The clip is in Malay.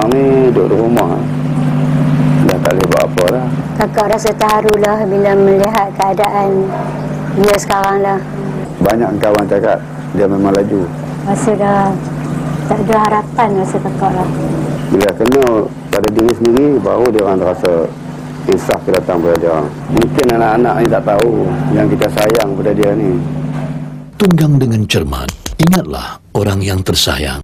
sekarang ni duduk di rumah. Dah tak boleh buat apa lah kakak rasa terharu lah bila melihat keadaan dia sekarang lah. Banyak kawan cakap dia memang laju. Rasa dah tak ada harapan rasa kakak lah. Bila kena pada diri sendiri baru dia orang rasa insaf kita datang pada dia. Mungkin anak-anak ni tak tahu yang kita sayang pada dia ni. Tunggang dengan cermat ingatlah orang yang tersayang.